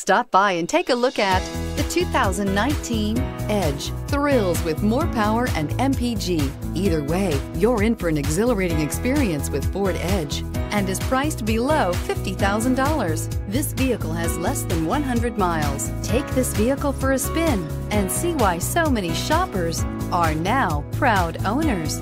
Stop by and take a look at the 2019 Edge. Thrills with more power and MPG. Either way, you're in for an exhilarating experience with Ford Edge and is priced below $50,000. This vehicle has less than 100 miles. Take this vehicle for a spin and see why so many shoppers are now proud owners.